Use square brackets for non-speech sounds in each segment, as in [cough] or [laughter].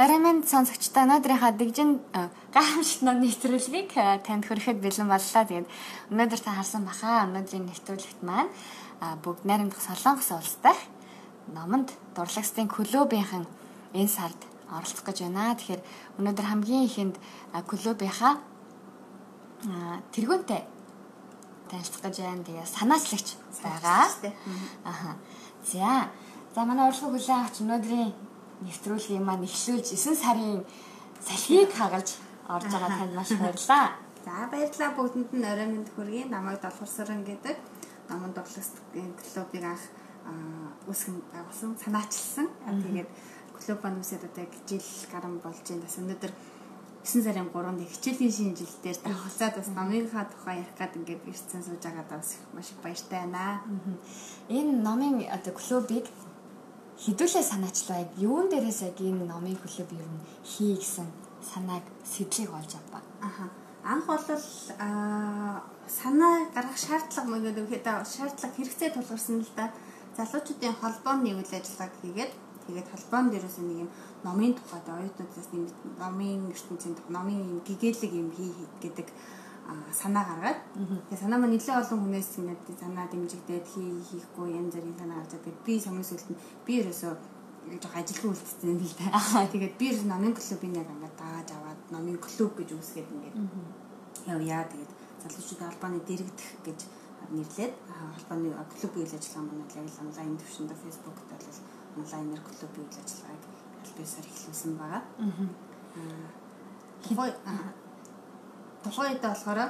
Аримын сонсогчдоо өнөөдрийнхөө дэгжин гайхамшигт ном нэвтрүүлгийг танд хүрэхэд бэлэн боллоо. Тэгээд өнөөдөр та харсан баха өнөөдрийн нэвтрүүлэгт маань бүгд найрамдах Солонгос улс дахь номонд дурлагчдын клубийнхан энэ сард оролцох гэж байна. Тэгэхээр өнөөдөр хамгийн ихэнд клубийнхаа тэргүүнтэй танилцах гэж байна. Тэгээ санаачлагч байгаа. Аха. За. За манай урилга хүлээн авч өнөөдрийн нэвтрүүлгийн маань ихшүүлж 9 сарын салхийг хагалж орж байгаа танд маш баярлалаа. За баярлалаа бүгдэнд нь орой мэнд хүргэе. Намайг Долгорсорон гэдэг намын дурлагчдын клубыг анх үүсгэн байгуулсан, санаачилсан. Тэгээд клуб банусад одоо жил гарan болж байна. Бас өнөөдөр 9 сарын 3-нд хичээлийн шинэ жил дээр давхалцаад бас номынхаа тухай ярих гад ингээд ирсэн сууж байгаа бас маш их баяртай байна. Энэ номын одоо клубыг хідүүлээ санаачлаа яг юун дээрээс яг энэ номын клуб ер нь хий гэсэн санааг сэтлийг олж аваа. Аха. Анх бол аа санаа гаргах шаардлага мөн гэдэг шаардлага хэрэгцээ тулгарсан л да. Залуучуудын холбооны үйл ажиллагааг хийгээд тэгээд холбоон дээрээс нэг юм номын тухайд оюутнуудаас нэг номын ертөнцийн номын юм гэгээлэг юм хий гэдэг санаа гаргаад тэгээ санаа маань нэлээд олон хүнээс ингээд санаа дэмжигдээд хий хийхгүй янз бүрийн санаа гарч байгаа. Би самын сүлд нь би ерөөсөө жоох ажилгүй үлдсэн юм л да. Тэгээд би ерөөс номын клубын яг ингээд дааж аваад номын клуб гэж үүсгээд ингээд явъя. Тэгээд залуучуудын албаны дэрэгдэх гэж нэрлээд холбооны клуб үйл ажиллагаа маань яг онлайн төвшөнд фэйсбүүкт бол онлайнаар клуб үйл ажиллагааг аль биесээр эхлүүлсэн байгаа. Аа. Тухайд болохоор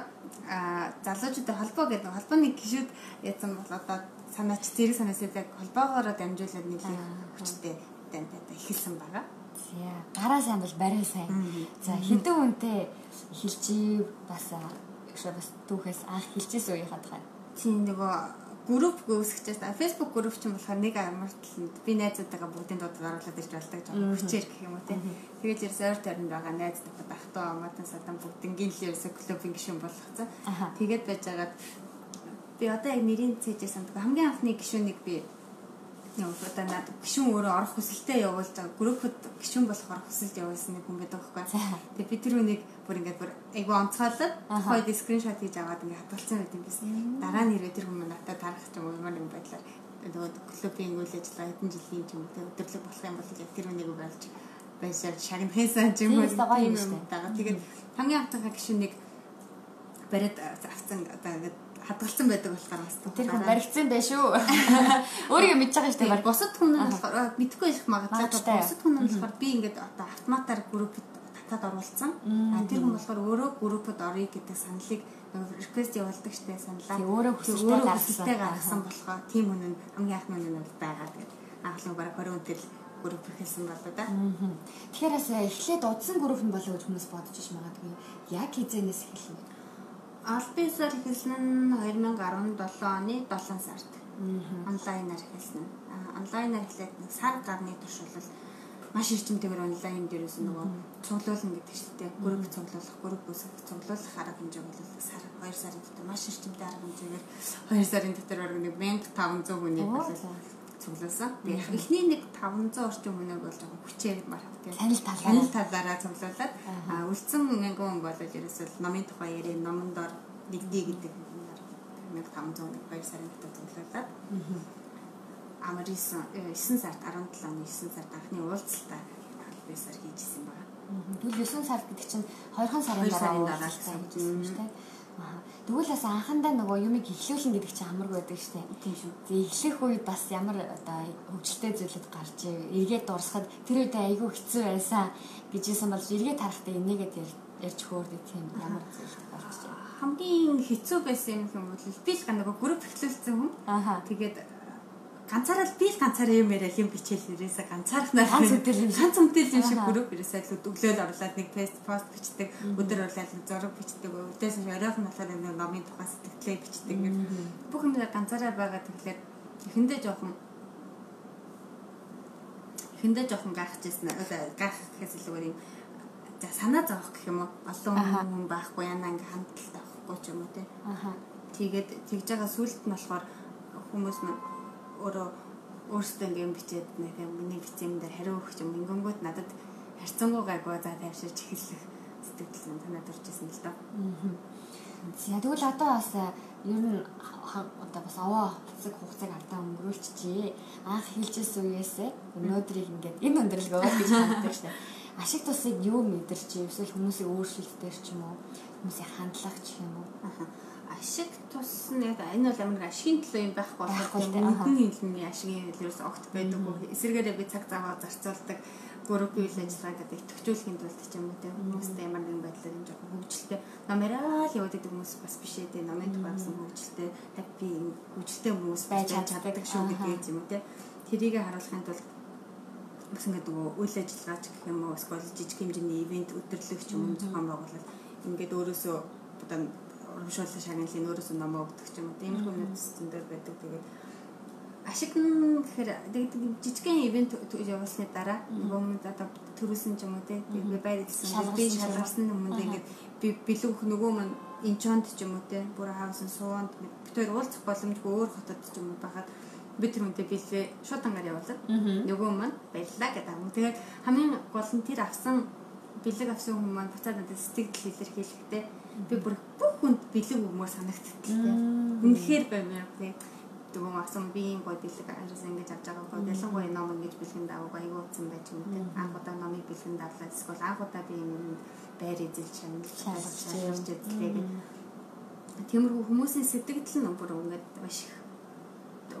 а залуучуудын холбоо гэдэг холбооны гишүүд яасан бол одоо санаач зэрэг санаас яг холбоогоор дамжуулаад нэлийн хүчтэй тантай эхэлсэн байгаа. За гараа сайн бол барай сайн. За хэдэн үнтэй хэлжий бас бас түүхээс анх хэлжсэн үеийнхаа тухай. Тийм нөгөө групп байгаа. Facebook групп ч юм болохоор нэг амартланд би найзуудтайгаа бүгдийн дуудаад оруулаад ирж болдог жоо хүчээр гэх юм уу тийм. Тэгээд ерөөс ойр тойронд байгаа найзтайгаа дахтаа амаатан садан бүгднгийн л ерөөсө клубын гишүүн болгоцсон. Тэгээд байж байгаад би одоо яг нэрийн цэжээ санддаг. Хамгийн анхны гишүүнийг би одоо над гişүн өөрөө орох хүсэлтэд явуулж байгаа. Группд гişүн болохоор хүсэлт явуулсан нэг хүн байдаг байхгүй. Тэгээ би тэр үнийг бүр ингээд бүр айгу онцгойлоод тухайд скриншот хийж аваад ингээд хадгалсан байт юм биш. Дараа нь ирээ тэр хүн надад тарах ч юм уу ямар нэгэн байдлаар. Нөгөө клубын үйл ажиллагаа хэдэн жилийн юм уу өдөрлөг болох юм бол яг тэр үнийг барьж байшаа шагнахсан ч юм уу. тийм юм байгаа. Тэгээд хамгийн анхны гişүнийг бариад авсан одоо ингээд хадгалсан байдаг болохоор бас тэр хүн баригдсан байх шүү. [laughs] Өөрийгөө мэдж байгаа шүү дээ. Бусад хүн нь болохоор мэдгүй их магадлалтай. Бусад хүн нь болохоор би ингээд одоо автоматар группд татаад оруулсан. А тэр хүн болохоор өөрөө группд орё гэдэг саналыг request явуулдаг штэ саналаа. Өөрөө хүсэлтэй гаргасан болохоо тийм хүн нь хамгийн анхны хүн нь байгаа. Тэгээд анхлын бараг 20 өдөр групп хэлсэн болоо да. Тэгэхээр эхлээд удсан групп нь болоо гэж хүмүүс бодож ш магадгүй. Яг хизэнээс эхэлнэ. Албан ёсоор эхэлсэн нь 2017 оны 7 сард. Онлайнаар эхэлсэн. Онлайнаар эхлээд нэг сар гарны турш бол маш эрчимтэйгээр онлайн дээрээс нөгөө цуглуулна гэдэг чинь тэ групп цуглуулах, групп үүсгэх, цуглуулах арга хэмжээ бол сар 2 сарын дотор маш эрчимтэй арга хэмжээгээр 2 сарын дотор бараг нэг 1500 хүнийг бол цуглуулсан. Тэгээ эхний нэг 500 орчим хүнийг бол жоохон хүчээр мар тийм. Танил талаараа танил талаараа цуглуулад үлдсэн хүн бол ерөөсөө номын тухай ярив, номон дор нэгдээ гэдэг 1500 нэг 2 сарын дотор цуглуулад. Амар 9 9 сард 17 оны 9 сард анхны уулзалтаа албасаар хийжсэн байгаа. Тэгвэл 9 сард гэдэг чинь 2 сарын дараа уулзалтаа хийжсэн шүү дээ. Тэгвэл бас анхандаа нөгөө юмыг эхлүүлэн гэдэг чинь амарг байдаг штэ. Тийм шүү. Тэг эхлэх үед бас ямар одоо хөвгөлтэй зүйлүүд гарч эргээд дурсахад тэр үед айгүй хэцүү байсан гэжсэн болж эргээд харахтаа энийгээд ярьж хөөрдөг тийм ямар зүйл гарч. Хамгийн хэцүү байсан юм бол би л нөгөө групп эхлүүлсэн хүн. Аа. Тэгээд ганцаараа л би л ганцаараа юм яриа юм бичээл ирээсээ ганцаархнаа ганц өдөр юм ганц өдөр юм шиг групп ирээсээ л өглөөл оруулаад нэг пост пост бичдэг өдөр оруулаад зураг бичдэг өдөөс нь оройхон болохоор нэг номын тухай сэтгэлээ бичдэг бүх юм ганцаараа байгаа тэгэхээр эхэндээ жоохон эхэндээ жоохон гайхажсэн гайх гэхээс илүүгээр юм. За санаа зовох гэх юм уу? Олон хүн байхгүй яна ингээ хамталтай авахгүй ч юм уу. Аха. Тэгээд тэгж байгаа сүлд нь болохоор хүмүүс нь өөрөө өөртөө ингээм бичээд нэг миний бичсэн дээр хариу өгч юм ингэнгүүт надад Харьцангуй гайгүй за тайвширч эхэллэх сэтгэл санаа төрж ирсэн л доо. За тэгвэл одоо бас ер нь одоо бас овоо хэсэг хугацааг алдаа өнгөрүүлчихье. Анх хэлжсэн үеэсээ өнөөдрийг ингээд энэ өндөрлөгөө гэж хэлдэг шнэ. Ашиг тусыг юу мэдэрч юм эсвэл хүмүүсийг өөрчлөлттэй ч юм уу хүмүүсийн хандлага ч юм уу. Ашиг тус нь яг энэ бол амар ашигын төлөө юм байхгүй болохоор мөнгөний хэлний ашигын хэлээс огт байдаг. Эсвэргээрээ би цаг цаваа зарцуулдаг группийн үйл ажиллагаа гэдэг төвчүүлэхийн тулд ч юм уу те хүмүүстэй ямар нэгэн байдлаар энэ жоохон хөгжилтэй номераа л байдаг хүмүүс бас биш ээ те. Номын тухай гэсэн хөгжилтэй хаппи хөгжилтэй хүмүүс байж чаддаг. шүү гэдэг юм уу те. Тэрийг харуулахын тулд бас ингээд нөгөө үйл ажиллагаач гэх юм уу эсвэл жижиг хэмжээний ивент өдөрлөгч юм зохион байгуулалт ингээд өөрөөсөө одоо урамшуулсан шагналын өөрөөсөө номоо өгдөг ч юм уу. Тийм хүмүүс зөндөө байдаг. Тэгээд ашиг нь гэхээр жижигхэн ивент явуулсны дараа нөгөө одоо төрүүлсэн ч юм уу те би байр гэсэн би шалгарсан хүмүүнд ингээд би бэлүүх нөгөө маань инчонд ч юм уу те бүр хаасан суунд бид хоёр уулзах боломжгүй өөр хотод ч юм уу байгаад би тэр үнтэй билээ шууд ангаар явуулаад нөгөө маань баярлаа гэдэг юм. Тэгээд хамгийн гол нь тэр авсан бэлэг авсан хүмүүс маань буцаад надад сэтгэл илэрхийлэхдээ би бүр бүх хүнд бэлэг өгмөр санагдтал. Үнэхээр баймаар тийм. Дөгөн авсан биеийн гой бэлэг араас ингэж авч байгаа гоо. Ялангуяа ном ингэж бэлгэнд авах аягүй утсан байж юм тийм. Анх удаа номыг бэлгэнд авлаа эсвэл анх удаа би юм байр эзэлж шагнал шалгаж үзлээ тиймэрхүү хүмүүсийн сэтгэл нь бүр ингээд маш их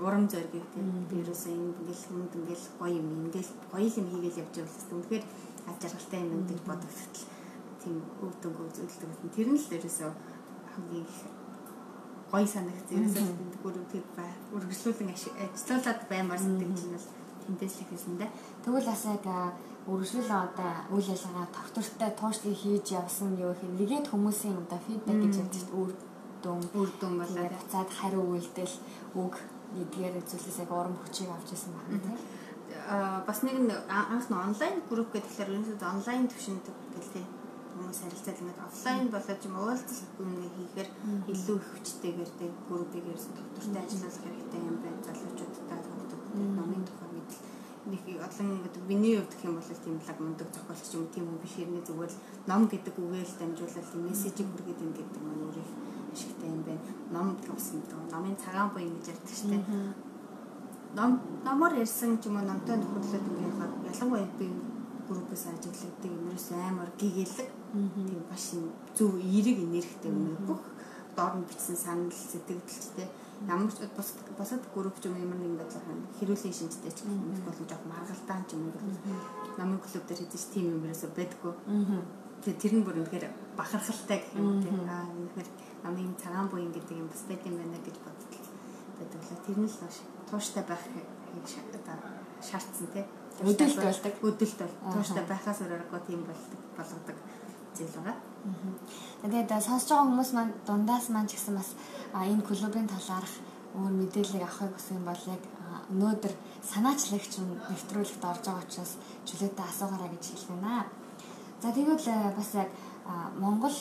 урам зориг тийм. Би ерөөсөө ингээл хүнд ингээл гоё юм ингээл гоё юм хийгээл явж байгаа юм тэгэхээр аж аргалтай юм гэж бодогдтал тийм өв дөнгөө зөвлөлдөг тэр нь л ерөөсөө хамгийн их гоё санагц ерөөсөө бүрүүдийг бай үргэлжлүүлэн ажиллаулаад баймаар сэтгэл нь бол тэндээс л ихсэн дээ. Тэгвэл бас яг үргэлжлүүлэн одоо үйл ажиллагаа тогтвортой тууштай хийж явсан юу гэх нэгэд хүмүүсийн одоо фидбек гэж ярьж үр дүн. Үр дүн болоод буцаад хариу үйлдэл үг эдгээр зүйлээс яг урам хүчийг авч ирсэн байна тийм. Аа бас нэг анх нь онлайн групп гэхэлэр ерөнхийдөө онлайн төвшөнд гэлтэй хүмүүс харилцаад ингээд офлайн болоод юм уулзах үнэ хийхээр илүү их хүчтэйгээр тэг группийг ерсэн доктортой ажиллах хэрэгтэй юм байна. Залуучуудтай төгтөг номын тухай мэдл нэг олон гэдэг миний хувьд гэх юм бол тийм лаг мундаг зохиолч юм тийм юм биш. Хэрнээ зүгээр л ном гэдэг үгээл дамжуулаад мессежийг хүргээд ин гэдэг маань өөрөө ашигтай юм байна. Ном бас мэдээ. Номын цагаан буян гэж ярьдаг шүү дээ. Ном номоор ярьсан ч юм уу номтой нөхөрлөд ингээд ялангуяа би группээс ажилладаг юм ерөөс амар гэгээлэг тийм маш зөв эерэг энергитэй юм бүх доор нь бичсэн санал сэтгэлдэлтэй. Ямар ч бус бусад групп ч юм ямар нэгэн байдлаар хэрүүлийн шинжтэй ч юм бол жоох маргалтаан ч юм уу намын клуб дээр хийж тийм юм ерөөсө байдгүй. Тэгээ тэр нь бүр үнэхээр бахархалтай гэх юм тийм аа үнэхээр намын цагаан буян гэдэг юм бас байт юм байна гэж боддог байдаг л тэр нь л тууштай байх шаардсан тийм өдөлт болдог. Өдөлт бол тууштай байхаас өөрөөгөө тийм болдог болгодог зүйл байгаа. Тэгээд сонсож байгаа хүмүүс маань дундаас маань ч гэсэн бас энэ клубын талаарх өөр мэдээлэл авахыг хүсэх юм бол яг өнөөдөр санаачлагч нэвтрүүлэгт орж байгаа учраас чөлөөтэй асуугаарай гэж хэлнэ. За тэгвэл бас яг Монгол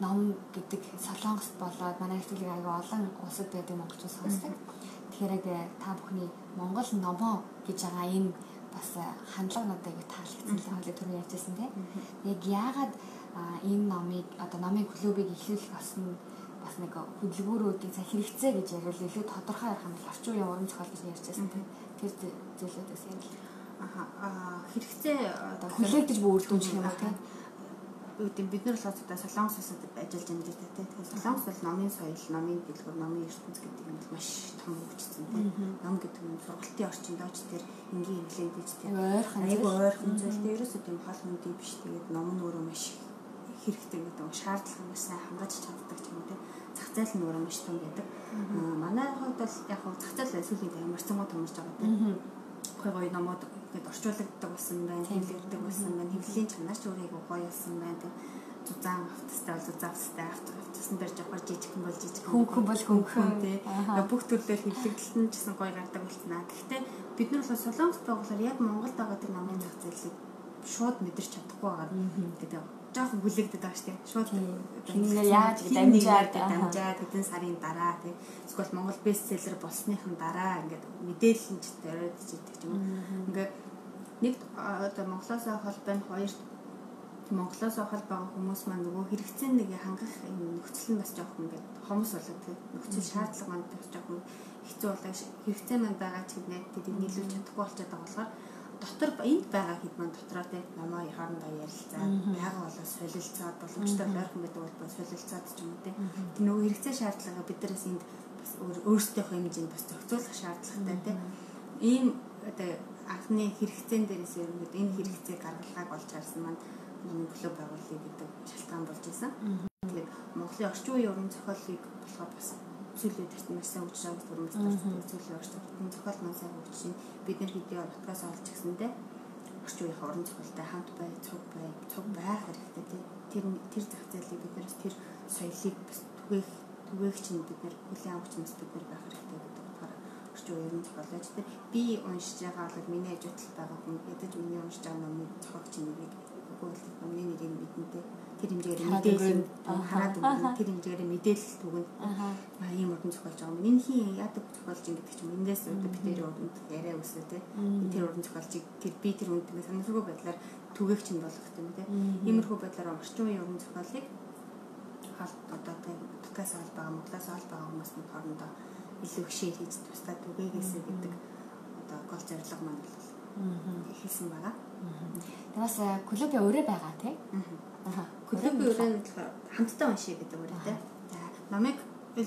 ном гэдэг солонгост болоод манай нэвтрүүлэг аяга олон улсад байдаг монголчууд сонсдог. Тэгэхээр яг та бүхний Монгол номоо гэж байгаа энэ бас хандлага надад аяг таалагдсан л хоолой түрүү ярьжсэн тийм. Яг яагаад энэ номыг одоо номын клубыг эхлүүлэх болсон бас нэг хөдөлгөөрүүдийг за хэрэгцээ гэж ярил илүү тодорхой ярих юм бол орчин үеийн уран зохиол гэж ярьжсэн тийм. Тэр зүйлүүдээс ярил. Аа хэрэгцээ одоо дүн гэх юм уу тийм үүдээ бид нар бол одоо солонгос улсад ажиллаж байгаа юм дээ тийм. Солонгос бол номын соёл, номын дэлгүүр, номын ертөнц гэдэг юм бол маш том хөгжсөн тийм. Ном гэдэг нь сургалтын орчинд очиж тэр энгийн хэвлээд ич тийм. Айгу ойрхон зүйл. Ерөөсөө тийм хол хүндий биш. Тэгээд ном нь өөрөө маш хэрэгтэй гэдэг шаардлага маш сайн хангаж чаддаг юм тийм. Зах зээл нь өөрөө маш том байдаг. Манай хувьд бол яг хав зах зээл сүүлийн ямарцангууд томорж байгаа тийм. Гоё гоё номууд ингээд орчуулагддаг болсон байна, хэвлэгддэг болсон байна. Хэвлэлийн чанар ч өөрийгөө гоё болсон байна. Тэг зузаан автастай бол зузаан автастай автасан дээр жохор жижигхэн бол жижиг хөнгөн бол хөнгөн тий. Бүх төрлөөр хэвлэгдэлт нь гэсэн гоё гардаг болснаа. Гэхдээ бид нар бол солонгост байгалаар яг Монголд байгаа тэр намын зах зээлийг шууд мэдэрч чадахгүй байгаа. Тэгээд жоохон бүлэгдэд байгаа шүү дээ. Шууд хингээ яаж дамжаад дамжаад хэдэн сарын дараа тий. Эсвэл Монгол бестселлер болсныхын дараа ингээд мэдээлэл нь ч төрөөд чийдэг юм. Ингээд нэг одоо Монголоос хол байна хоёрт Монголоос хол байгаа хүмүүс маань нөгөө хэрэгцээ нэг хангах юм нөхцөл нь бас жоох ингээд хомс болоод нөхцөл шаардлага маань бас жоох хэцүү болоо хэрэгцээ маань байгаа ч гэдээ тэдийг нийлүүлж чадахгүй болчиход байгаа болохоор дотор энд байгаа хэд маань дотроо тэг намаа хоорондоо ярилцаад байгаа болоо солилцоод боломжтой ойрхон байдаг бол солилцоод ч юм уу тэг нөгөө хэрэгцээ шаардлагаа биднээс энд бас өөрсдийнхөө хэмжээнд бас зохицуулах шаардлагатай тэг ийм одоо анхны хэрэгцээн дээрээс ерөнхийд энэ хэрэгцээг гаргалгааг олж харсан маань номын клуб байгуулъя гэдэг шалтгаан болж исэн. Тэгээд Монголын орчин үеийн уран зохиолыг болохоор бас зүйлүүд төрсөн маш сайн шагт уран зохиол зүйлүүд орчин зохиол маань сайн үгч шин бид нар хэдий подкаст олж гисэндээ орчин үеийн уран зохиолтой хамт бай, цуг бай, цуг байх хэрэгтэй тий. Тэр тэр зах зээлийг бид нараас тэр соёлыг түгээх түгээх чинь бид нар хүлээн авч бид нар байх хэрэгтэй гэдэг орчин үеийн зохиолч тэр би уншиж байгаа бол миний ажилтал байгаа хүн ядаж миний уншиж байгаа номын зохиолч нэрийг үгүй бол номны нэрийг тэр хэмжээгээр мэдээлэл хараад өгнө. Тэр хэмжээгээр мэдээлэл түгэн. Аа ийм уран зохиолч байгаа юм. Энэ хин яадаг зохиолч юм гэдэг чинь эндээс одоо би тэр уранд яриа өсөө те. Тэр уран зохиолчийг тэр би тэр үнд санамсаргүй байдлаар түгээх чинь болох юм те. Иймэрхүү байдлаар орчин үеийн уран зохиолыг хаалт одоо тийм подкаст авал байгаа Монголоос авал байгаа хүмүүс нь хоорондоо илүү хшээл хийж тусдаа түгээгээсэ гэдэг одоо гол зорилго маань бол хийсэн байгаа. Тэгээс клубын өрөө байгаа тий. Аа. Клубын өрөө нь болохоор хамтдаа уншия гэдэг өрөө тий. За номыг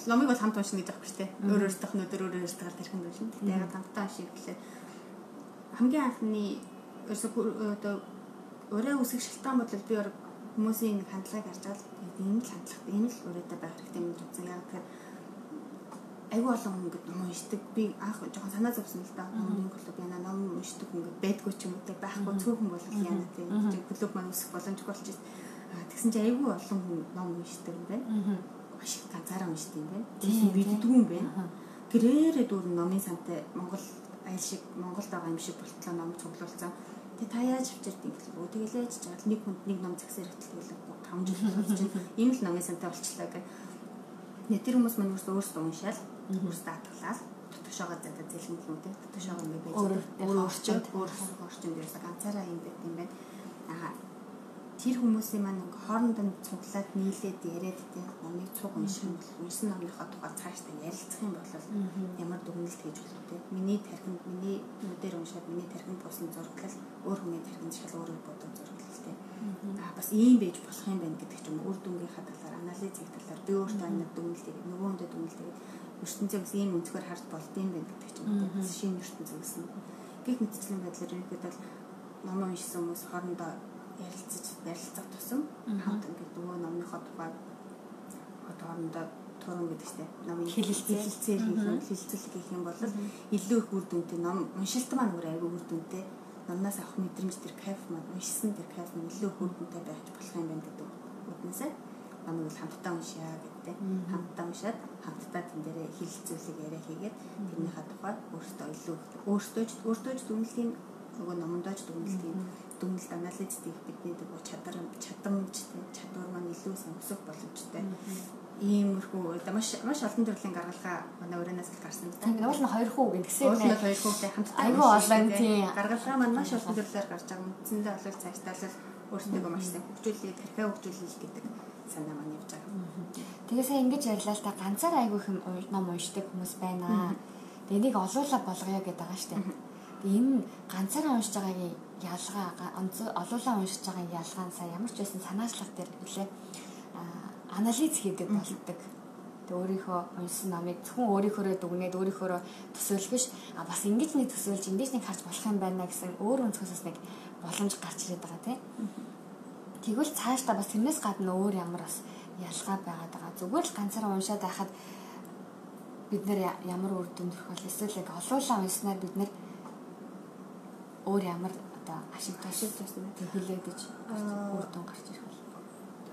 номыг бол хамт уншина гэж аахгүй тий. Өөр өөртөөх нь өдөр өөр өөртөөр тэрхэн уншина. Тэгтээ ягаад хамтдаа уншия гэхлээр хамгийн анхны одоо өрөө үсэх шалтгаан бол би хүмүүсийн хандлагыг харж байгаа л энэ л хандлага энэ л өрөөдөө байх хэрэгтэй юм гэж үзсэн. Яг тэгэхээр айгүй олон хүн ингээд ном уншдаг. Би анх жоохон санаа зовсон л да. Номын клуб яна ном уншдаг хүн ингээд байдгүй ч юм уу те байхгүй цөөхөн бол яна те. Клуб маань өсөх боломжгүй байна. Тэгсэн чинь айгүй олон хүн ном уншдаг юм байна. Маш их ганцаараа уншдаг юм байна. Тийм биддэг юм байна. Гэрээрээ дүүрэн номын сантай Монгол айл шиг Монголд байгаа юм шиг болтлоо ном цуглуулсан. Тэгээ та яаж авчирд юм гэлээ. Тэгэлээ яаж чагаад нэг хүнд нэг ном згсээр хөтлөөл 5 жил болж чинь ийм л номын сантай болчлаа гэх. Тэр хүмүүс маань өөрсдөө уншаал өөрсдөө атгалаад дотоошоогоо задаа зэлэн юм те дотоошоогоо ингэ байж өөр орчинд өөр орчинд дээрээс ганцаараа юм байт юм байна. Аа тэр хүмүүсийн маань ингээ хоорондоо цуглаад нийлээд яриад те номыг цуг унших юм бол уншсан номынхаа тухай цаашдаа ярилцах юм бол ямар дүгнэлт хийж болох те. Миний тархинд миний нүдээр уншаад миний тархинд буусан зураглал өөр хүний тархинд шал өөрөөр бодсон зураглал те. Аа бас ийм байж болох юм байна гэдэг ч юм үр дүнгийнхаа талаар анализийн талаар би өөртөө амьд дүгнэлтийг нөгөө хүнтэй дүгнэлтийг ертөнцөө бас ийм өнцгөр харж болдсон байх гэдэг ч юм уу. Шинэ ертөнцөө гэсэн. Гэх мэтчлэн байдлаар ерөнхийдөө бол ном уншсан хүмүүс хоорондоо ярилцаж ярилцах тусам хамт ингээд нөгөө номныхоо тухай хоорондоо туран гэдэг чинь номын хэлэлцээр хэлэлцэл гэх юм бол илүү их үр дүнтэй ном уншилт маань өөр айгүй үр дүнтэй. Номнаас авах мэдрэмж тэр кайф маань уншсан тэр кайф нь илүү их үр дүнтэй байж болох юм байна гэдэг үгнээсээ намайг бол хамтдаа уншаа гэдтэй. Хамтдаа уншаад хамтдаа тэн дээрээ хилцүүлэг яриа хийгээд тэрнийхээ тухай өөртөө илүү өөртөө өөртөө ч дүнлэлийн нөгөө номондоо ч дүнлэлийн дүнэлт анализ хийх бидний нөгөө чадвар чадамж чадвар маань илүү өсөх боломжтой. Иймэрхүү маш маш олон төрлийн гаргалгаа манай өрөөнөөс л гарсан. Тийм уул нь хоёр хүү гэсэн. Уул нь хоёр хүүтэй хамтдаа айгүй олон тийм гаргалгаа маань маш олон төрлөөр гарч байгаа. Үндсэндээ бол цаашдаа л өөртөө маш сайн хөгжүүлээ, тархиа хөгжүүлэх гэдэг санаа маань явж байгаа. Тэгээ сая ингэж ярьлаа л та ганцаар айгүй хэм ном уншдаг хүмүүс байна. Тэгээ энийг олуулаа болгоё гэдэг байгаа шүү дээ. Тэгээ энэ ганцаараа уншиж байгаагийн ялгаа олуулаа уншиж байгаа ялгаа нь сая ямар ч байсан санаачлах дээр нэлээ анализ хийдэг болдог. Тэг өөрийнхөө уншсан номыг зөвхөн өөрийнхөө дүгнээд өөрийнхөө төсөөлөх биш а бас ингэж нэг төсөөлж ингэж нэг харж болох юм байна гэсэн өөр өнцгөөс нэг боломж гарч ирээд байгаа тийм. Тэгвэл цаашдаа бас тэрнээс гадна өөр ямар бас ялгаа байгаад байгаа. Зүгээр л ганцаараа уншаад байхад бид нэр ямар үр дүн төрөх бол эсвэл яг олуулаа унснаар бид нэр өөр ямар одоо ашиг ташил байсан хэлээ гэж үр дүн гарч ирэх бол.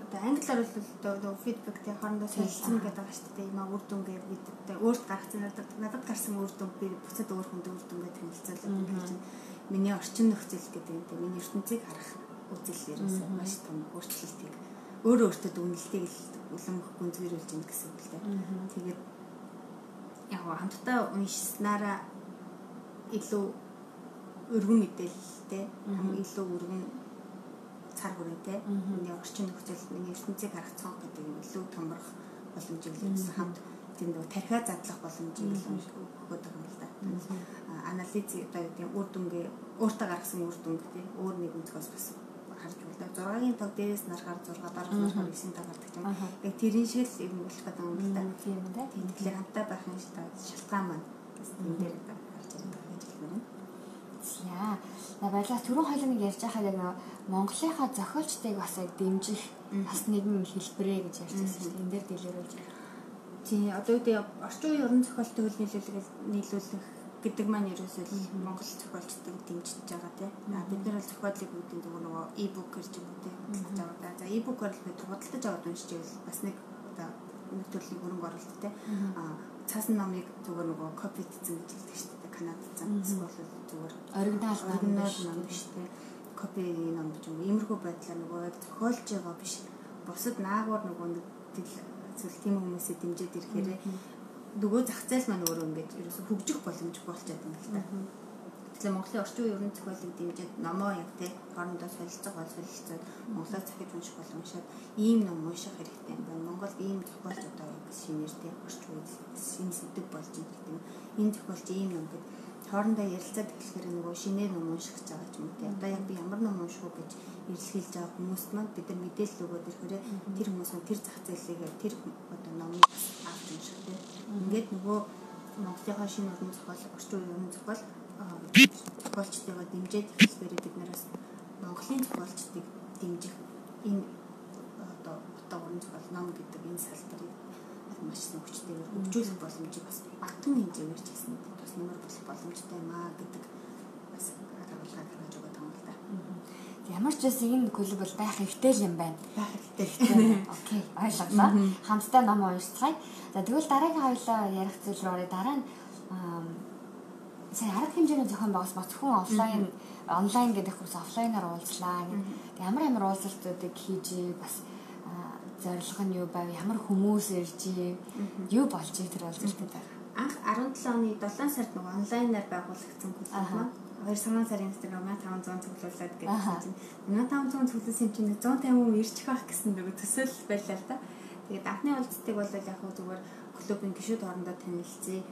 Одоо англиар бол одоо фидбэктэй хоорондоо солилцсон гэдэг байгаа шүү дээ. Има үр дүн бид өөрт гаргацсан надад надад гарсан үр дүн би буцаад өөр хүнд үр дүн гэж танилцуулаад гэж миний орчин нөхцөл гэдэг юм. Миний ертөнцийг харах үзэл ерөөсөө маш том өөрчлөлтийг өөр өөртөө дүнэлтийг улам гүнзгийрүүлж ийн гэсэн үг л дээ. Тэгээд яг хамтдаа уншснараа илүү өргөн мэдээлэлтэй хамгийн илүү өргөн цар хүрээтэй миний орчин нөхцөл миний ертөнцийг харах цонх гэдэг юм илүү томрох боломжийг л хамт тийм нэг тархиа задлах боломжийг өгöd байгаа юм л да. Анализ одоо тийм үр дүнгээ өөртөө гаргасан үр дүнг тийм өөр нэг өнцгөөс бас харж байна. 6-гийн тог дээрээс нарахаар 6 дараа нарахаар 9 таг гардаг тийм. Яг тэрийн шиг л юм болох гэдэг юм л да. Тийм үү. Тэгэхээр хамтаа байхын шалтгаан маань тийм дээр гарч ирдэг гэж хэлмээр байна. Яа. На баялаа түрүүн хоёул нэг ярьж байхад яг Монголынхаа зохиолчдыг бас яг дэмжих бас нэгэн хэлбэрээ гэж ярьж байсан шүү дээ. Энэ дээр дэлгэрүүлж. Тийм одоо үедээ орчин үеийн уран зохиолт төгөл нийлүүлэх нийлүүлэх гэдэг маань ерөөсөө Монгол зохиолчдыг дэмжиж байгаа тийм. Бид нар бол зохиолыг үүдэн нөгөө нөгөө e-book гэж юм уу тийм. За e-book-оор л бид худалдаж аваад байвал бас нэг одоо нэг төрлийн хөрөнгө оруулалт тийм. Аа цаасан номыг зүгээр нөгөө копи хийсэн гэж хэлдэг шүү дээ. Канадад зам эсвэл зүгээр оригинал ном биш тийм. Копи ном гэж юм. Иймэрхүү байдлаар нөгөө зохиолж байгаа биш. Бусад наагур нөгөө нэг зүйл тийм хүмүүсээ дэмжиж ирэхээр нөгөө зах зээл маань өөрөө ингээд ерөөсө хөгжих боломж болчиход байна л та. Тэгэхээр Монголын орчин үеийн ерөн зохиолыг дэмжиж номоо яг те хоорондоо солилцоо гол солилцоод монголоор захиж унших боломжтой ийм ном унших хэрэгтэй юм байна. Монгол ийм зохиолч одоо яг шинээр те орчин үед шинэ сэдв болж байгаа гэдэг юм. Энэ зохиолч ийм ном гэдэг хоорондоо ярилцаад эхлэхээр нөгөө шинээр ном унших гэж байгаа юм те. Одоо яг би ямар ном унших уу гэж эрэлхийлж байгаа хүмүүст маань бид нар мэдээлэл өгөөд ирэхээр тэр хүмүүс нь тэр зах зээлийг тэр одоо номыг авч унших те. Ингээд нөгөө Монголынхаа шинэ уран зохиол орчин үеийн уран зохиол зохиолчдыгаа дэмжиж хэлбэрээ бид нараас Монголын зохиолчдыг дэмжих энэ одоо утга уран зохиол ном гэдэг энэ салбарыг маш хүчтэйгээр хөгжүүлэх боломжийг бас багтан хэмжээгээр ч гэсэн бас нэмэр болох боломжтой юм аа гэдэг бас харуулгаа гаргаж юм л да. Ямар ч байсан энэ клуб бол байх хэрэгтэй л юм байна. Байх хэрэгтэй. Окей, ойлголоо. Хамтдаа ном уншицгаая. За тэгвэл дараагийн хоёлоо ярих зүйл рүү оръё. Дараа нь сая арга хэмжээний зохион байгуулалт ба зөвхөн офлайн онлайн гэдэг хүмүүс офлайнаар уулзлаа. Ямар ямар уулзалтуудыг хийж бас зорилго нь юу байв? Ямар хүмүүс ирж юу болж тэр уулзалтууд анх 17 оны 7 сард нэг онлайнаар байгуулагдсан маань 2 сарын сарын Instagram 1500 цуглуулад гэсэн чинь. 1500 цуглуулсан чинь 150 хүн ирчих байх гэсэн нэг төсөөл байлаа л да. Тэгээд анхны уулзалтыг бол яг хөө зүгээр клубын гишүүд хоорондоо танилцъя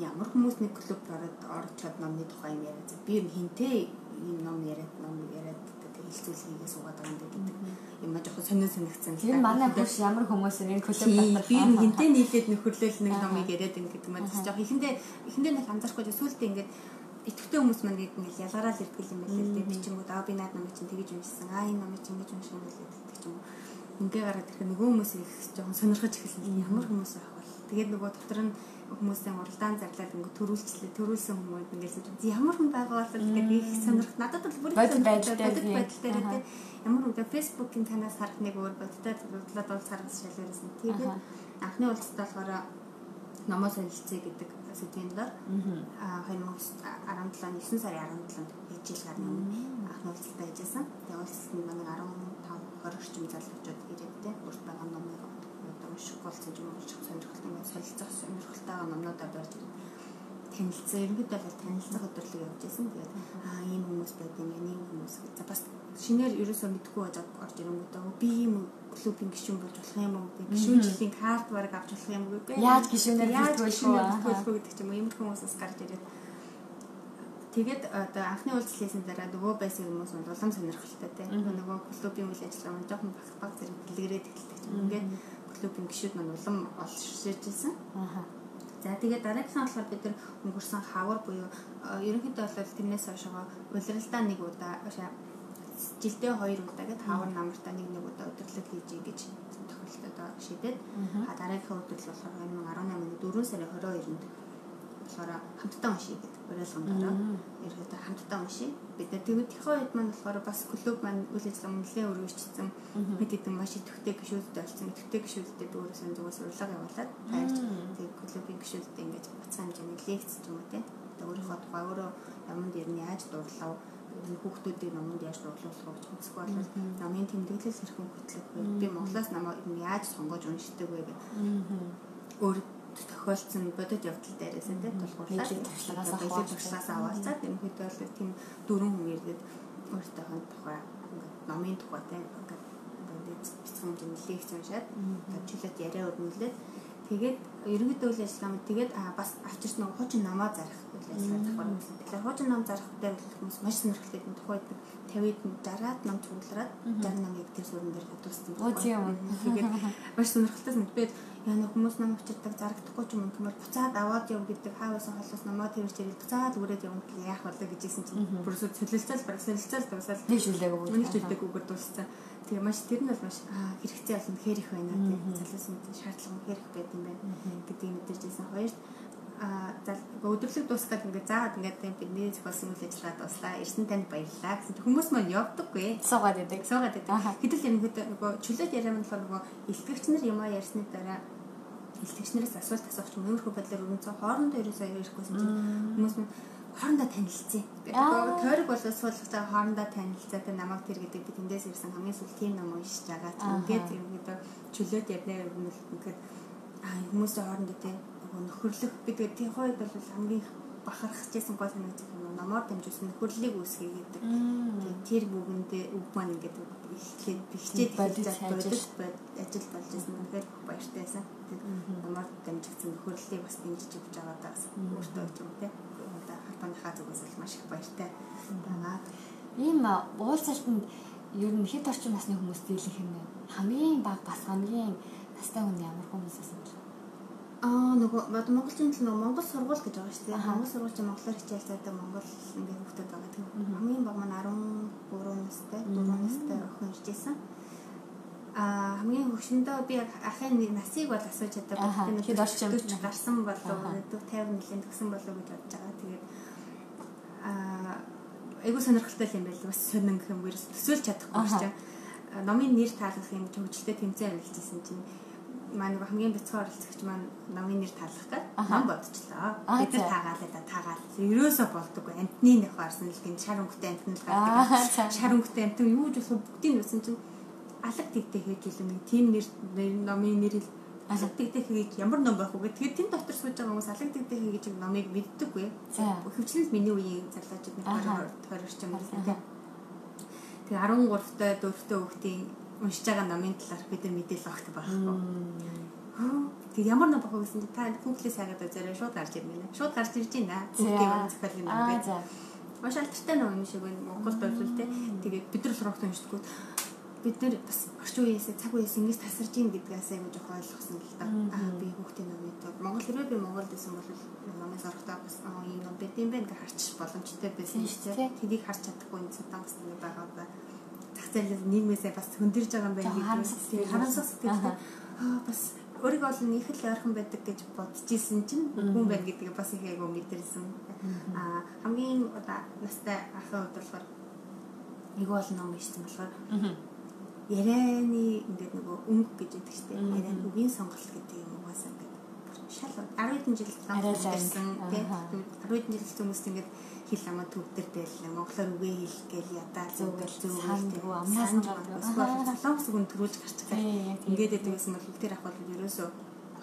ямар хүмүүс нэг клуб ороод орчод номны тухай юм яриад би нь хинтээ юм ном яриад ном яриад хэлцүүлгийгээ суугаад байгаа юм гэдэг юм а жоохон сонир сонигцсан. Тэр манай бүш ямар хүмүүс энэ клуб дотор би нь хинтээ нийлээд нөхөрлөл нэг номыг яриад ингэ гэдэг маань жоохон ихэндээ ихэндээ нэг анзаарахгүй сүултээ ингээд итгэвтэй хүмүүс маань ингээд ялгараад ирдэг юм байна л дээ. Би ч юм уу даа би наад номыг чинь тэгэж уншсан. Аа энэ номыг чинь ингэж юм байна гэдэг ч юм уу. Ингээ гараад ирэхэд нөгөө хүмүүс их жоохон сонирхож эхэлсэн. Ямар хүмүүс байх вэ? Тэгээд нөгөө дотор нь хүмүүсийн уралдаан зарлаад ингээ төрүүлчлээ төрүүлсэн хүмүүс ингээл ямар хүн байгаа бол гэдэг их сонирх надад бол бүр их байдалтай байдалтай тийм ямар хүн фэйсбүүкийн танаас харах нэг өөр бодтой бодлоод бол царгас шалгуулсан. Тэгээд анхны уулзалт болохоор номоо солилцъя гэдэг сэдвийн дор. Аа 2017 оны 9 сарын 17-нд хичээл гарны анхны уулзалтаа хийжсэн. Тэгээд уулзалтанд манай 15 20 орчим залуучууд ирээд номыг унших болсон юм унших сонирхолтой ингээд солилцох сонирхолтойгоо номнуудаа барьж танилцсан. Ерөнхийдөө бол танилцах өдрлөг явж байсан. Тэгээд аа ийм хүмүүс байд юм ийм хүмүүс. За бас шинээр ерөөсөө мэдгүй байж орж ирэнгүүтээ би ийм клубын гишүүн болж болох юм уу? Гишүүн жилийн карт бараг авч болох юм уу? Яаж гишүүнээр хэлбэлгүй гэдэг ч юм уу. Ийм хүмүүсээс гарч ирээд Тэгээд одоо анхны хийсэн дараа нөгөө байсан хүмүүс нь улам сонирхолтой те. Нөгөө клубын үйл ажиллагаа нь жоохон баг баг зэрэг дэлгэрээд эхэлдэг. Ингээд клубын гишүүд маань улам олширчсэн. Аа. За тэгээд дараагийнхаа болохоор бид нар өнгөрсөн хавар буюу ерөнхийдөө бол тэрнээс хойшоо улиралдаа нэг удаа жилдээ хоёр удаа гэд хавар намартаа нэг нэг удаа өдөрлөг хийж гэж тохиолдолд шийдээд дараагийнхаа өдөр бол болохоор 2018 оны 4 сарын 22-нд болохоор хамтдаа уншия гэдэг уриалгамдаараа ерөөдөө хамтдаа уншия. Бид тэгээд төхөө үед маань болохоор бас клуб маань үйл ажиллагаа нэлээд өргөжчихсэн. Бид хэдэн маш идэвхтэй гişүүдтэй болсон. Идэвхтэй гişүүдтэй би өөрөө зөвхөн урилга явуулаад таарч. Тэгээд клубын гişүүдтэй ингэж бацаа хэмжээний лекц ч юм уу те. Тэгээд өөрийнхөө тухай өөрөө ер нь яаж дурлав? Хүүхдүүдийн номонд яаж дурлуулах вэ гэхсэх бол намын тэмдэглэл хэрхэн хөтлөх вэ? Би Монголоос намайг яаж сонгож уншдаг вэ гэх өөр тохиолдсон бодит явдал дээрээс тийм тулгуурлаад Нийтлэг туршлагаас аваалцаад ерөнхийдөө бол тийм дөрвөн хүн ирээд өөртөөхөө тухай номын тухай тийм ингээд бяцхан хэмжээний лекц уншаад чөлөөт яриа өрнүүлээд тэгээд ерөнхийдөө үйл ажиллагаа нь тэгээд бас авчирч нэг хуучин намаа зарах ажиллагаа давхар гэсэн. Тэгэхээр хуучин нам зарахтай хүмүүс маш сонирхолтой энэ тухайд 50-д 60-аад нам цуглараад 60 намыг тэр сүрэн дээр хадгалсан. Оо тийм үү. Тэгээд маш сонирхолтой санагдаад яна хүмүүс нам авчирдаг зарагдахгүй ч юм уу гэмээр буцаад аваад яв гэдэг хаавсан холоос намаа тэрч ирэл буцаад үрээд явна гэх яах болоо гэж хэлсэн чинь бүрсөө цөлөлцөл бараг солилцол дуусаад нэг шүлээгөө бүр нэг шүлээгүүгээр дууссан. Тэгээ маш тэр нь бол маш хэрэгцээ болсон хэр их байна тийм залуусын шаардлага хэр их байд юм байна гэдгийг мэдэрчээсэн. Хоёрт а өдөрлөг дуусгаад ингээд заагаад ингээд бидний зохиолсон үйл ажиллагаа дуслаа. Ирсэн танд баярлалаа гэсэн хүмүүс маань явдаггүй. Суугаад идэг. Суугаад идэг. Гэтэл энэ хөдөө нөгөө чөлөөт яриа маань болохоор нөгөө илтгэгч нар юмаа ярьсны дараа илтгэгч нараас асуулт асуух юм өөрхөө бодлоор өрнцөө хоорондоо ерөөсөө ярихгүйсэн чинь хүмүүс маань хоорондоо танилцъя. Тэгээд тойрог болоо суулгаж байгаа хоорондоо танилцаа тэ намайг тэр гэдэг би тэндээс ирсэн хамгийн сүүл тийм ном уншиж байгаа. Ингээд ерөнхийдөө чөлөөт яриа өрнөл ингээд аа хүмүүсийн хоорондоо тэ нөхөрлөх би тэгээд тийм хойд бол хамгийн бахархажсэн гол санагдаж байна. Номоор дамжуулсан нөхөрлөлийг үүсгэе гэдэг. Тэр бүгэндээ үг маань ингээд эхлээд бэлчээд бодож ажил болж байсан. Тэгэхээр баяртай байсан. Тэгээд номоор дамжуулсан нөхөрлөлийг бас дэмжиж өгч байгаа даа. Өөртөө ч юм те. Одоо хатаныхаа зүгээс л маш их баяртай байгаа. Ийм уулзалтанд ер нь хэд орчим насны хүмүүс дийлэх юм бэ? Хамгийн бага бас хамгийн настай хүн ямар хүмүүс бэ? Аа нөгөө монголчин л нөгөө монгол сургууль гэж байгаа шүү дээ. Монгол сургууль чинь монголоор хичээл заадаг монгол ингээд хүмүүс байгаа. Тийм. Хамгийн бага маань 13 настай, 4 настай охин иржсэн. Аа хамгийн хөвшөндөө би ахын нэг насыг бол асууж чадаагүй. Хэд орчим гарсан болов уу? 50 нилийн төгсөн болов уу гэж бодож байгаа. Тэгээд аа айгуу сонирхолтой юм байл. Бас сонин гэх юм уу? Төсөөлж чадахгүй шүү дээ. Номын нэр таалах юм төвчлөлтөд тэмцээн хэрэгжсэн чинь нөгөө хамгийн бяцхан оролцогч маань намын нэр таалах гээд нам бодчихлоо. Бид нар таагаалаа да таагаал. Ерөөсөө болдоггүй. Амтны нэх харсан л гин шар өнгөтэй амтны л гардаг. Шар өнгөтэй амтны юу ч болох бүгдийг нүсэн чинь алга тэгтэй хийж илүү нэг тийм нэр намын нэр алга тэгтэй хийж ямар ном байх вэ? Тэгэхээр тэн дотор сууж байгаа хүмүүс алга тэгтэй хийж номыг мэддэггүй. Хөвчлэн миний үеийн залуучууд нэг 20 20 орчим байсан тийм. Тэгээ 13 та 4 та хүүхдийн уншиж байгаа номын талаар бид нар мэдээлэл өгөх байхгүй. Тэг ямар ном баггүй гэсэн та Google-с хагаад үзээрэй шууд гарч ирнэ. Шууд гарч ирж байна. Google-ийн ном зохиолын ном гэдэг. Маш алдартай ном юм шиг байна. Монгол бодлол те. Тэгээд бид нар л урагт уншдаггүй. Бид нар бас орчин үеэс цаг үеэс ингэж тасарж ийн гэдгээс айгуу жоох ойлгосон л да. Аа би хүүхдийн номыг Монгол хэрвээ би Монголд байсан бол номын зурагтаа бас ийм ном байт юм байна гэж харчих боломжтой байсан шүү дээ. Тэдийг харж чадахгүй энэ цудаан гэсэн байгаа ба зах зээл нийгмээсээ бас хөндөрж байгаа юм байна гэдэг. Харамсах сэтгэл аа бас өөрийгөө бол их л ойрхон байдаг гэж бодож исэн чинь хүн байна гэдгийг бас их айгу мэдэрсэн. Аа хамгийн одоо настай ахын хувьд болохоор нэг бол ном бичсэн болохоор ярианы ингээд нөгөө өнгө гэж яддаг штеп. Ярианы үгийн сонголт гэдэг юм угаасаа шал 10 хэдэн жил бичсэн тийм 10 хэдэн жил хүмүүс ингээд хэл амаа төвдөр дээл монголоор үгээ хэл гээл ядаа зүгэл зүгэл амнаас нь солонгос хүн төрүүлж гарч байгаа. Ингээд байдаг гэсэн бол тэр ах бол ерөөсөө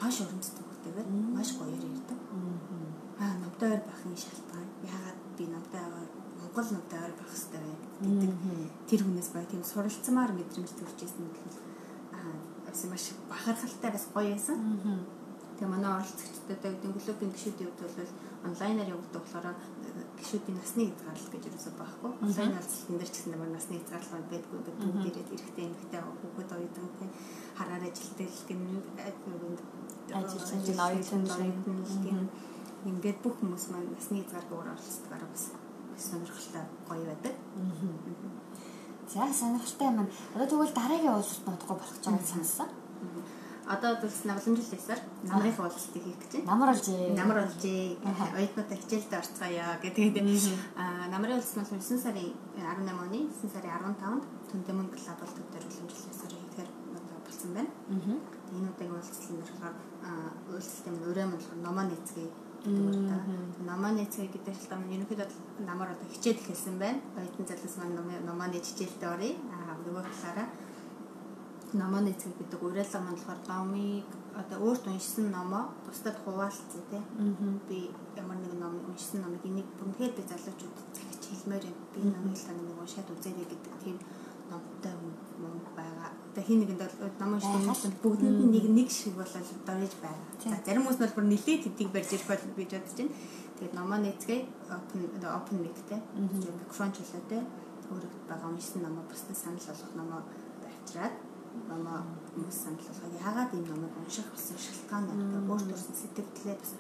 хаш өрөмцдөг гэдэг маш гоёор ярьдаг. Аа намтай ойр байхын шалтгаан. Яагаад би намтай ойр монгол намтай ойр байх хэрэгтэй вэ гэдэг. Тэр хүнээс баг тийм суралцмаар мэдрэмж төрж ирсэн бол аа маш бахархалтай бас гоё байсан. Тэгээ манай оролцогчдод дөнгөлөгийн гişүүдийн хувьд бол онлайнаар явуулдаг болохоор гişүүдийн насны хязгаарлалт гэж юусоо байхгүй. Онлайн уулзалтын дээр ч гэсэн ямар насны хязгаарлалт байдгүй гэдэг бүгд ирээд эрэхтэй эмэгтэй хүүхэд оюутан тийм хараар ажилтдаг гин ажиллаж оюутан оюутан ингээд бүх хүмүүс маань насны хязгааргаар оролцдог бас сонирхолтой гоё байдаг. За сонирхолтой юм. Одоо тэгвэл дараагийн уулзалт нотгоо болох гэж байгаа сонссон одоо бол намламжлалсаар намрын уулзалтыг хийх гэж байна. Намар олжээ. Намар олжээ. Оюутнуудаа хичээлдээ орцгоё гэдэг. Аа намрын уулзалт нь 9 сарын 18 оны 9 сарын 15-нд Төндөөмөн глобал төв дээр уламжлалсаар хийхээр одоо болсон байна. Энэ удаагийн уулзалт нь болохоор уулзалтын өрөө мөн номоо нэцгээ Намаа нэцгээ гэдэг шалтгаан нь ерөнхийдөө намар одоо хичээл эхэлсэн байна. Оюутан залуус маань номоо нээж хичээлдээ оръё. Аа нөгөө талаараа номоо нэцэг гэдэг уриалга болохоор номыг одоо өөрт уншсан номоо бусдад хуваалцсан тий. Би ямар нэгэн ном уншсан номыг энийг бүгдээр би залуучууд захиж хэлмээр юм. Би номыг л нэг уншаад үзээрэй гэдэг тийм номтой юм байгаа. Одоо хин нэгэнд бол ном уншсан бүгдэнд нь нэг нэг шиг болол дорж байгаа. За зарим хүмүүс бол бүр нэлээд хэдийг барьж ирэх бол би бодож байна. Тэгээд номоо нэцгээ open open mic тий. Микрофон чөлөөтэй өөрөд байгаа уншсан номоо бусдад санал болгох номоо авчираад номоо хүмүүс санал болгоо. Яагаад энэ номыг унших болсон шалтгаан надад өөрт төрсэн сэтгэлдээ бас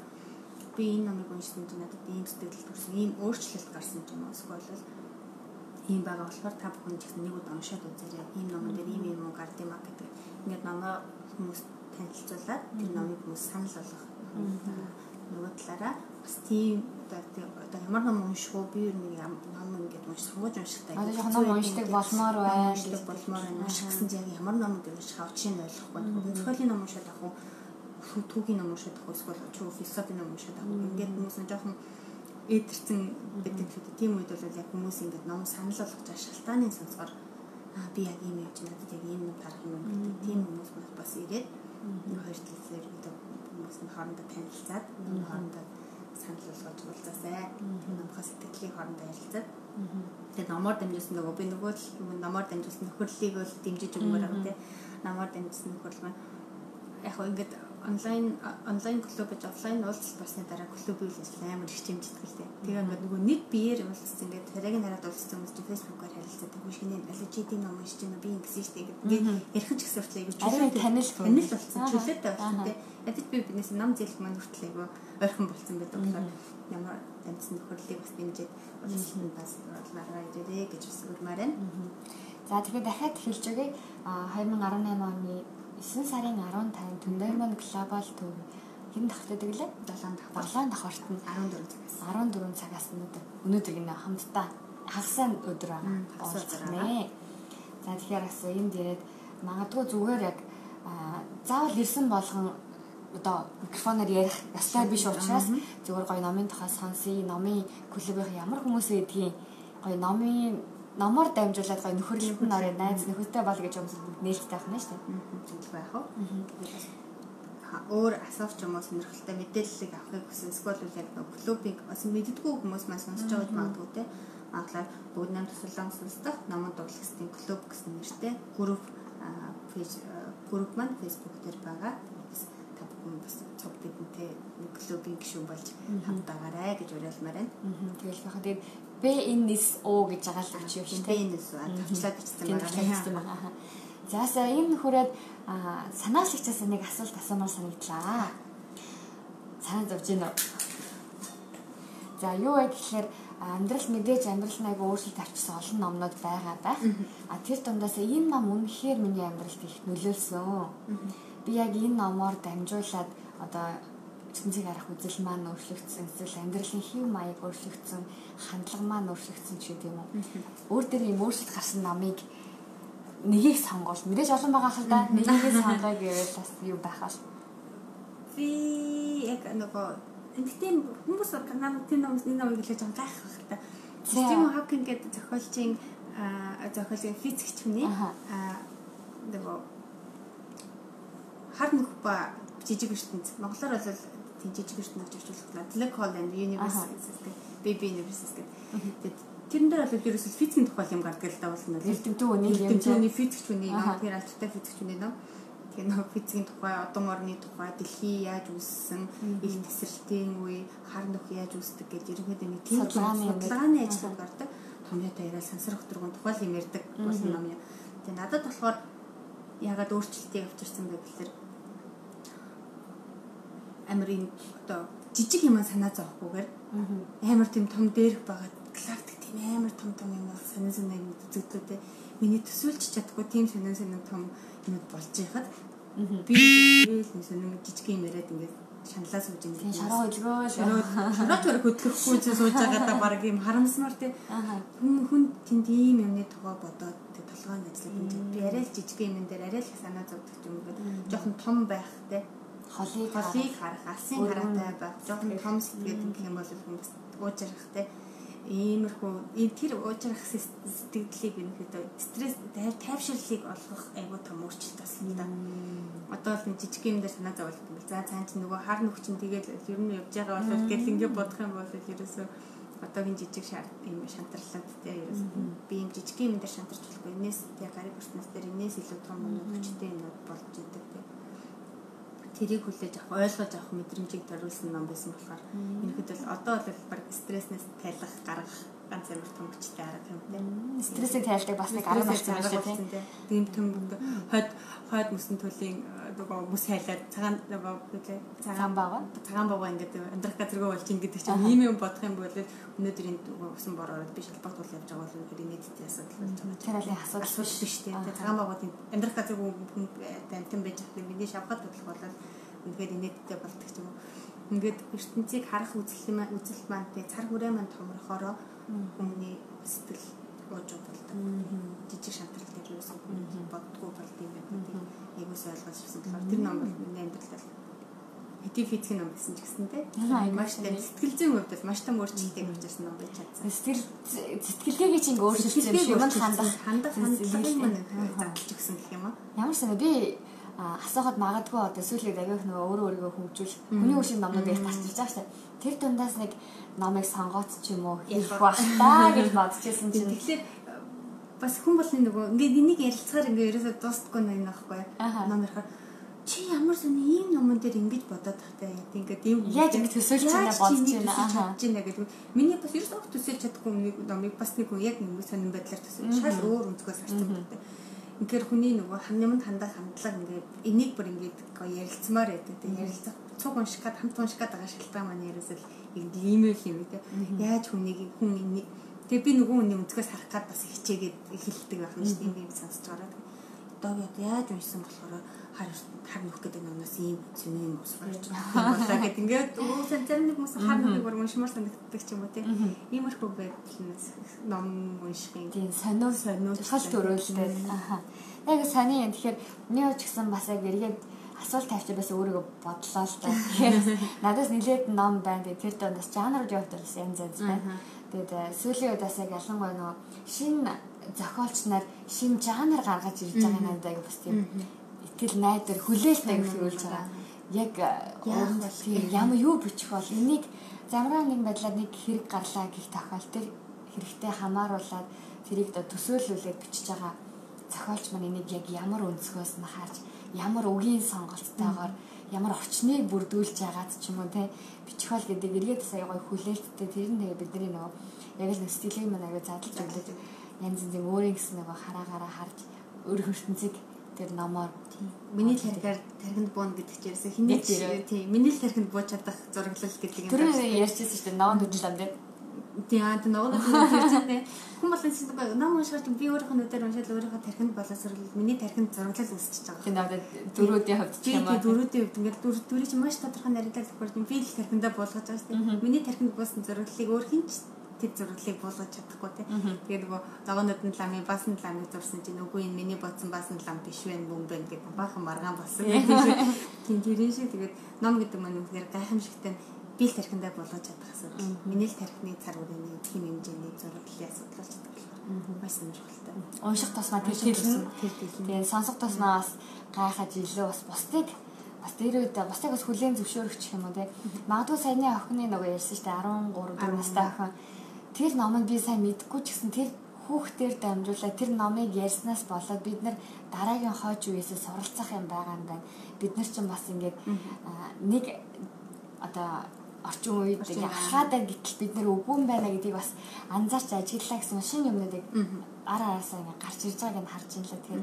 би энэ номыг уншсан чинь надад ийм сэтгэл төрсэн, ийм өөрчлөлт гарсан юм уу эсвэл ийм байгаа болохоор та бүхэн ч гэсэн нэг удаа уншаад үзээрэй. Ийм номон дээр ийм юм гард юм а гэдэг. Ингээд номоо хүмүүс танилцуулаад тэр номыг хүмүүс санал болгох. Нөгөө талаараа бас тийм одоо ямар ном унших уу би ер нь ном ингээд унших сонгож уншихтай. Одоо яг ном уншдаг болмоор байна. Уншдаг болмоор байна. Унших гэсэн чинь яг ямар номыг унших авчиг нь ойлгохгүй. Зохиолын ном уншаад авах уу? Түүхийн ном уншаад авах уу? Эсвэл чуу философи ном уншаад авах уу? Ингээд хүмүүс нь жоохон эдэрсэн гэдэг шүү дээ. Тийм үед бол яг хүмүүс ингээд ном санал болгож байгаа шалтгааны сонсгоор аа би яг ийм чинь надад яг ийм юм тарах юм гэдэг. Тийм хүмүүс бас ирээд хоёр талаар хүмүүс нь хоорондоо танилцаад хоорондоо санал болгож уулзаасай. Тэр номхоо сэтгэлийн хоорондоо ярилцаад. Тэгээд номоор дамжуулсан нөгөө би нөгөө л номоор дамжуулсан нөхөрлөлийг бол дэмжиж өгмөр байгаа тийм. Номоор дамжуулсан нөхөрлөл маань яг хөө ингээд онлайн онлайн клуб гэж офлайн уулзалт басны дараа клуб үйлчлэл амар их хэмжигдэлтэй. Тэгээ ингээд нөгөө нэг биеэр уулзсан ингээд царайгийн нараад уулзсан хүмүүс чинь фэйсбүүкээр харилцаад шинэ аль чи тийм ном уншиж байна би ингэсэн дээ гэдэг. Ярих ч гэсэн хүртэл айгүй чөлөөтэй танил танил болсон чөлөөтэй болсон тийм. Ядаж би биднээс ном зээлх маань хүртэл айгүй ойрхон болсон байдаг болохоор ямар дамжсан нөхөрлөлийг бас дэмжиж уулзсан бас маргаа ирээрээ гэж бас өрмөр байна. За тэгэхээр дахиад хэлж өгье. 2018 оны 9 сарын 15-нд Түндэрмөн глобал төв хэн давхтдаг лээ? 7 давхар. 7 давхарт нь 14 цагаас. 14 цагаас өнөөдөр. Өнөөдөр гинэ хамтдаа хагасаа өдөр уулзраа. За тэгэхээр бас энд ирээд магадгүй зүгээр яг заавал ирсэн болгон одоо микрофоноор ярих ёстой биш учраас зүгээр гоё номын тухай сонсъё, номын клубийн ямар хүмүүс байдгийг гоё номын номоор дамжуулаад гоё нөхөрлөлд нь орё найз нөхөдтэй бол гэж юмс нээлттэй байх нь шүү дээ. Зүйл байх уу? өөр асуух юм уу сонирхолтой мэдээллийг авахыг хүсэн эсвэл яг нэг клубыг бас мэддэггүй хүмүүс маань сонсож байгаа ч магадгүй те. Маглаар бүгд нам тусалсан сонсдог намын дурлагчдын клуб гэсэн нэртэй групп пэйж групп маань фэйсбүүк дээр байгаа бас цог бидэнтэй нэг клубын гишүүн болж хамтаагаарай гэж уриалмаар байна. Тэгэл баха тэгээд BNSO гэж байгаа л авчих юм шиг BNSO тавчлаад бичсэн байгаа. Зааса ийм нөхөрөөд санаалгчаас нэг асуулт асуумаар санагдлаа. Санаа зовж гинөө. За юу вэ гэхээр амьдрал мэдээж амьдрал нэг өөрчлөлт авчирсан олон номнууд байгаа байх. А тэр дундаас энэ ном үнэхээр миний амьдралд их нөлөөлсөн. Би яг энэ номоор дамжуулаад одоо ертөнцийг харах үзэл маань өөрчлөгдсөн эсвэл амьдралын хэв маяг өөрчлөгдсөн хандлага маань өөрчлөгдсөн ч гэдэг юм уу. Өөр дээр юм өөрчлөлт гарсан намыг нэгийг сонгоол мэдээж олон байгаа хэл да нэгийг сонгоё гэвэл бас юу байхаа. Би яг нөгөө тэгтээ хүмүүс намайг тэр номс энэ номыг хэлж байгаа гайх байх та. Стивен Хокинг гэдэг зохиолчийн зохиолын физикч хүний нөгөө хар нөх ба жижиг ертөнц монголоор бол тийм жижиг ертөнц гэж орчуулсан. Black Hole and Universe гэдэг Baby Universe гэдэг. Тэгээд тэрэн дээр бол ерөөсөө физикийн тухай юм гардаг л да болно. Эрдэмтэн үний юм. Эрдэмтэн физикч үний ном тэр алчтай физикч үний ном. Тэгээ нөгөө физикийн тухай, одон орны тухай, дэлхий яаж үүссэн, их тесрэлтийн үе, хар нөх яаж үүсдэг гэж ерөнхийдөө нэг тийм судалгааны ажлууд гардаг. Томьёотой яриад сансар хөтөргөн тухай юм ярьдаг болсон юм. Тэгээ надад болохоор ягаад өөрчлөлтийг авчирсан бэ гэхээр амарын одоо жижиг юм санаа зовхгүйгээр амар тийм том дээрх байгаа галактик тийм амар том том юм бол санаа санаа юм үзэгдлээ те. Миний төсөөлж чадахгүй тийм санаа санаа том юм болж байхад би л нэг жижиг юм яриад ингээд шаналаа сууж ингээд шараа хөлгөө шараа төр хөдлөхгүй ч сууж байгаа да [laughs] баг юм харамсмар те. Хүн хүн тийм юмны тухай бодоод тэг толгойн ажлыг би арай л жижиг юм дээр арай л санаа зовдөг юм ингээд жоохон том байх те холыг холыг харах, алсын хараатай байх, жоохон том сэтгэгээд гэх юм бол хүмүүс уужрах те. иймэрхүү тэр уужрах сэтгэлдлийг ерөнхийдөө стресс тайвширлыг олгох айгуу том өөрчлөлт болсон л да. Одоо л жижиг юм дээр санаа зовлт юм. За цаан чи нөгөө хар нүх чинь тэгээд ер нь явж байгаа бол гэл ингэ бодох юм бол ерөөсөө одоогийн жижиг шар юм шантарлаад тий ерөөсөө би юм жижиг юм дээр шантарч болохгүй. Энээс тий гариг хүртнээс дээр энээс илүү том өнөчтэй юм болж идэг тий тэрийг хүлээж авах, ойлгож авах мэдрэмжийг төрүүлсэн ном байсан болохоор ерөнхийдөө одоо бол баг стресснээс тайлах, гаргах ганц амар том хүчтэй арга юм тийм. Стрессийг тайлдаг бас нэг арга болсон байх тийм. Тийм том хойд хойд мөсөн төлийн нөгөө мөс хайлаад цагаан нөгөө цагаан бага цагаан бага ингээд амьдрах газаргүй болж ингээд чинь ийм юм бодох юм бол өнөөдөр энэ усан бороод би шалбарт бол явж байгаа бол үнэхээр нийтэд асуудал болж байгаа. Тэрлийн асуудал биш тийм. Цагаан багууд амьдрах газаргүй хүн амтан байж байгаа. Миний шавхад бодлого бол үнэхээр нийтэд болдог юм. Ингээд ертөнцийг харах үзэл маань үзэл маань тий цар хүрээ маань томрохороо хүмүүний сэтгэл ууж болдог. Жижиг шантарлыг юусэн боддгоо болд юм байна. Айгуус ойлгож ирсэн болохоор тэр ном бол миний амьдралд хэдий физик ном гэсэн ч гэсэн тий. Маш тийм сэтгэл зүйн хувьд бол маш том өөрчлөлтийг авч ирсэн ном байж чадсан. Сэтгэл сэтгэлгээгээ чинь өөрчлөлт юм шиг хандах хандах хандлагыг маань задлж өгсөн гэх юм аа. Ямар санаа би асуухад магадгүй одоо сүүлийн агиох нөгөө өөрөө өөрийгөө хөгжүүл хүний үеийн номнууд их гарч ирж байгаа шүү дээ. Тэр дундаас нэг номыг сонгооц ч юм уу хийх бах таа гэж бодчихсон чинь. тэгэхээр бас хүн болны нөгөө ингээд энийг ярилцахаар ингээд ерөөсөө дуустгүй нэг нөхгүй ном ярихаар чи ямар сони ийм номон дээр ингэж бодоод тахтай ингээд ийм яаж ингэ төсөөлж байна? бодож байна чинь гэдэг миний бас ерөөсөө төсөөлж чадахгүй номыг бас нэг хүн яг нэг сонирн байдлаар төсөөлж шал өөр өнцгөөс харж байгаа Инхээр хүний нөгөө хамнымд хандах хандлага ингээд энийг бүр ингээд гоё ярилцмаар байдаг. Тэг ярилцах цуг унших гад хамт унших гад байгаа шалтгаан маань ерөөсөл иймэл юм те. Яаж хүнийг хүн энийг тэг би нөгөө хүний өнцгөөс харах гад бас хичээгээд эхэлдэг байх нь шүү дээ. Энийг сонсож байгаа. Одоо яаж уншсан болохоор хар хар нөх гэдэг номоос ийм юм ус гарч байгаа гэдэг ингээд өөсөө зарим нэг хүмүүс хар нүхийг бүр уншмаар санагддаг ч юм уу тийм. Иймэрхүү байдлаас ном унших юм тийм сонио сонио шал төрөөлтэй аха. Яг сони юм. Тэгэхээр миний ч гэсэн бас яг эргээд асуулт тавьчих бас өөрийгөө бодлоо л да. Тэгэхээр надаас нилээд ном байна. Тэр донд бас жанр явдаг бас янз янз байна. Тэгээд э, сүүлийн үед бас яг ялангуяа нөгөө шинэ зохиолч нар шинэ жанр гаргаж ирж байгаа надад бас тийм итгэл найдар хүлээлттэй хөрүүлж байгаа. Яг ямар юу бичих бол энийг замраа нэг байдлаар нэг хэрэг гарлаа гэх тохиолдолд хэрэгтэй хамааруулаад тэрийг төсөөлүүлээд бичиж байгаа зохиолч маань энийг яг ямар өнцгөөс нь харж ямар үгийн сонголттойгоор ямар орчныг бүрдүүлж байгаад ч юм уу те бичихол гэдэг эргээд сая гоё хүлээлттэй. Тэр нь тэгээ бидний нөгөө яг л стилийн маань аяга задлж өглөөж янз янзын өөрийн гэсэн нөгөө хараагаараа харж өөр хөртөнцийг тэр номоор миний тархиар тархинд буун гэдэг чинь ерөөсө хинээ тийм миний тархинд бууж чадах зураглал гэдэг юм байна. Тэр ярьчихсан шүү дээ. Ноон хөдлөм дээ. Тийм аа нөгөө хэрэгцээтэй хүн бол энэ ном уншаад би өөрийнхөө нүдээр уншаад өөрийнхөө тархинд боловсрол миний тархинд зураглал үүсчихэж байгаа. Тийм аа дөрүүдийн хувьд ч юм аа. Дөрүүдийн хувьд ингээд дүр дүрийг чинь маш тодорхой өгөх юм. Би л тархиндаа буулгаж байгаа шүү дээ. Миний тархинд буусан зураглалыг өөр хинч тэр зураглалыг буулгаж чадахгүй тий. Тэгээд нөгөө зогоонод нь ламын бас нь ламыг зурсан чинь үгүй энэ миний бодсон бас нь лам биш вэ бүүн байна гэдэг баахан маргаан болсон. Тийм тэрэн шиг тэгээд ном гэдэг маань үнэхээр гайхамшигтай би л тархиндаа болгож чадах асуудал. Миний л тархины цар хүрээний тийм хэмжээний зураглалын асуудал болж болохоор маш сонирхолтой. Унших тусмаа тэр хэлнэ. Тэгээд сонсох тусмаа бас гайхаж илүү бас бусдыг бас дээр үед бусдыг бас хүлээн зөвшөөрөх юм уу те. Магадгүй саяны охины нөгөө ярьсан шүү дээ 13 4 настай охин тэр номыг би сайн мэдгүй ч гэсэн тэр хүүхдээр дамжуулаад тэр номыг ярьснаас болоод бид нар дараагийн хойч үеэсээ суралцах юм байгаа юм байна. Бид нар ч бас ингээд нэг одоо орчин үед яхаадаа гэтэл бид нар өвгөн байна гэдгийг бас анзаарч ажиглаа гэсэн шинэ юмнуудыг ар араасаа ингээд гарч ирж байгааг нь харж л тэгэхээр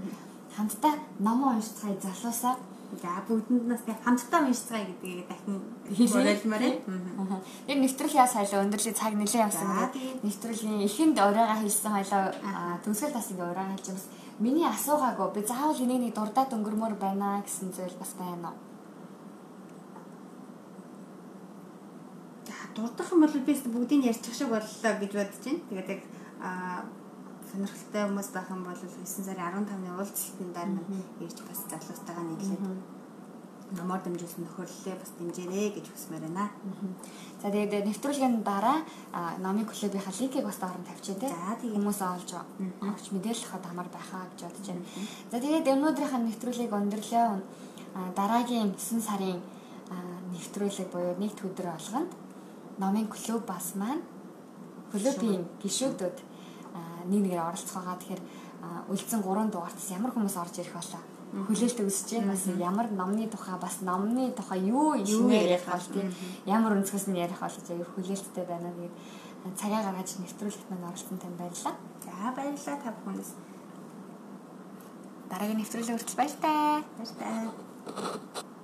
хамтдаа номоо уншицгаая залуусаа За бүгдэнд нас хамтдаа уншицгаая гэдгийг дахин уриалмаар байна. Яг нэвтрэл яас хайлаа өндөрлөгийн цаг нэлээд явсан гэдэг. Нэвтрлийн эхэнд оройгоо хэлсэн хайлаа төгсгөл бас ингээ оройгоо хэлж бас миний асуугаагүй би заавал энийг нэг дурдаад өнгөрмөр байна гэсэн зүйл бас байна уу? За дурдах юм бол би бүгдийг ярьчих шиг боллоо гэж бодож байна. Тэгээд яг аа сонирхолтой хүмүүс байх юм бол 9 сарын 15-ны уулзалтанд дараа ирж бас залуустайгаа нийлээд номоор дамжуулсан тохиолдлоо бас дэмжээрэй гэж хүсмээр байна. За тэгээд нэвтрүүлгийн дараа номын клубийнхаа линкийг бас доорн тавьчих тий. За, тэгээд- хүмүүс олж авч мэдээлэл авахд амар байхаа гэж бодож байна. За тэгээд өнөөдрийнхээ нэвтрүүлгийг өндөрлөө дараагийн 9 сарын нэвтрүүлэг буюу нэгд өдөр болгонд номын клуб бас маань клубийн гишүүдүүд нэг нэгээр оролцох байгаа. Тэгэхээр үлдсэн 3 дугаартаас ямар хүмүүс орж ирэх болоо хүлээлт үүсэж байна. Бас ямар номны тухай бас номны тухай юу Юу ярих бол тийм ямар өнцгөөс нь ярих бол гэж хүлээлттэй байна. Тэгээд цагаа гаргаж нэвтрүүлэгт маань оролцсон тань баярлалаа. За баярлалаа та бүхэндээ. Дараагийн нэвтрүүлэг хүртэл баяр таа. Баярлалаа.